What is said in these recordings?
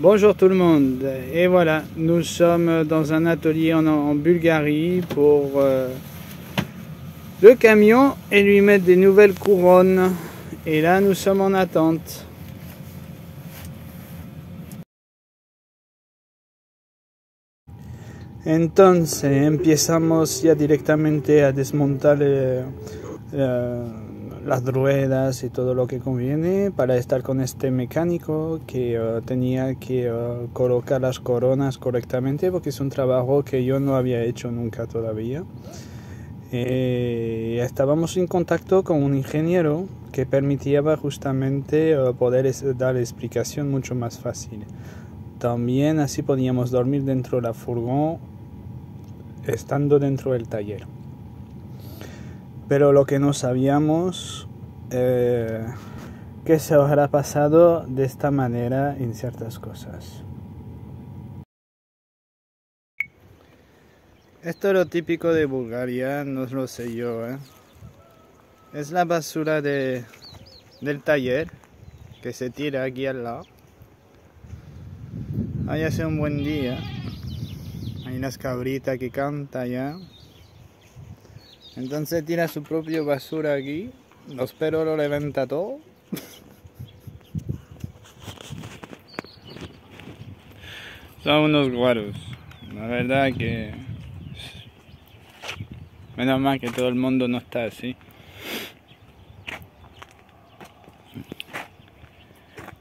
Bonjour tout le monde, et voilà, nous sommes dans un atelier en, Bulgarie pour euh, le camion et lui mettre des nouvelles couronnes. Et là, nous sommes en attente. Entonces empezamos ya directamente a desmontar eh, eh, las ruedas y todo lo que conviene para estar con este mecánico que uh, tenía que uh, colocar las coronas correctamente porque es un trabajo que yo no había hecho nunca todavía. Eh, estábamos en contacto con un ingeniero que permitía justamente uh, poder dar explicación mucho más fácil. También así podíamos dormir dentro de la furgón estando dentro del taller. Pero lo que no sabíamos, eh, que se habrá pasado de esta manera en ciertas cosas. Esto es lo típico de Bulgaria, no lo sé yo. ¿eh? Es la basura de, del taller que se tira aquí al lado. Ahí hace un buen día. Hay unas cabritas que canta ya. Entonces tira su propia basura aquí. Los perros lo levanta todo. Son unos guaros. La verdad que... Menos mal que todo el mundo no está así.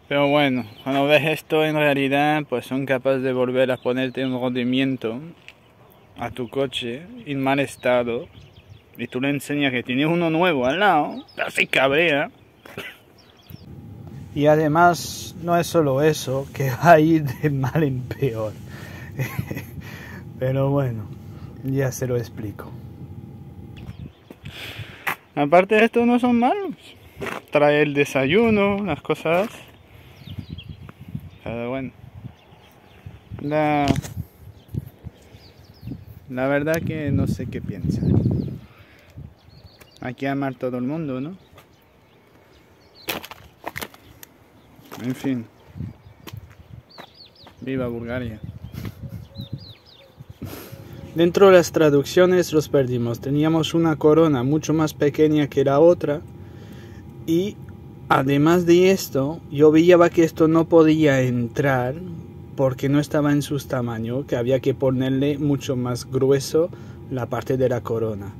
Pero bueno, cuando ves esto en realidad, pues son capaces de volver a ponerte un rendimiento a tu coche en mal estado y tú le enseñas que tienes uno nuevo al lado, así cabrea. Y además no es solo eso, que va a ir de mal en peor. Pero bueno, ya se lo explico. Aparte de esto no son malos. Trae el desayuno, las cosas. Bueno. La, la verdad que no sé qué piensan. Hay que amar todo el mundo, ¿no? En fin. Viva Bulgaria. Dentro de las traducciones los perdimos. Teníamos una corona mucho más pequeña que la otra. Y además de esto, yo veía que esto no podía entrar porque no estaba en su tamaño, que había que ponerle mucho más grueso la parte de la corona.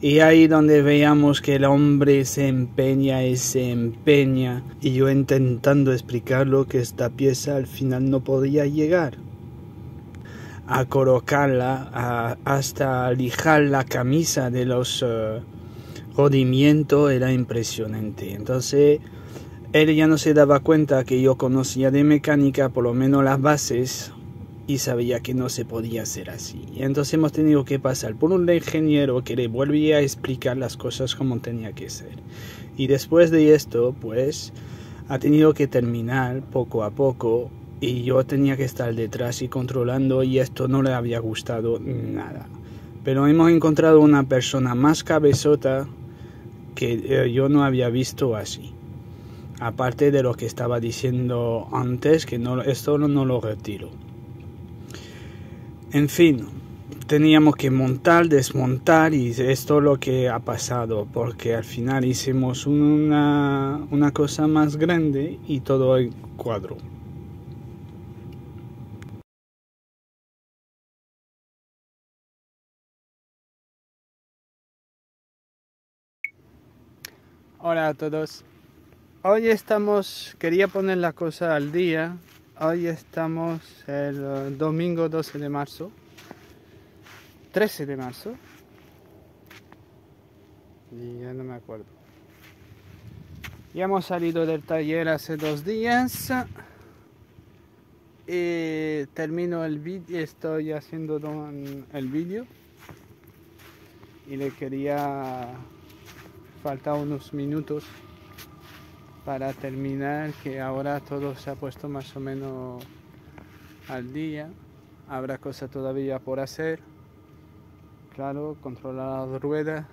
Y ahí donde veamos que el hombre se empeña y se empeña y yo intentando explicarlo que esta pieza al final no podía llegar a colocarla hasta lijar la camisa de los uh, era impresionante entonces él ya no se daba cuenta que yo conocía de mecánica por lo menos las bases y sabía que no se podía hacer así. Y entonces hemos tenido que pasar por un ingeniero que le volvía a explicar las cosas como tenía que ser. Y después de esto, pues, ha tenido que terminar poco a poco y yo tenía que estar detrás y controlando y esto no le había gustado nada. Pero hemos encontrado una persona más cabezota que eh, yo no había visto así. Aparte de lo que estaba diciendo antes, que no, esto no lo retiro. En fin, teníamos que montar, desmontar y esto es lo que ha pasado porque al final hicimos una, una cosa más grande y todo el cuadro. Hola a todos. Hoy estamos, quería poner la cosa al día Hoy estamos el eh, domingo 12 de marzo. 13 de marzo. Y ya no me acuerdo. Ya hemos salido del taller hace dos días. Y termino el vídeo, estoy haciendo el vídeo. Y le quería faltar unos minutos para terminar que ahora todo se ha puesto más o menos al día habrá cosas todavía por hacer. Claro, controlar la rueda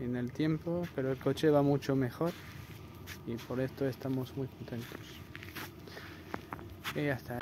en el tiempo, pero el coche va mucho mejor y por esto estamos muy contentos. Y ya está.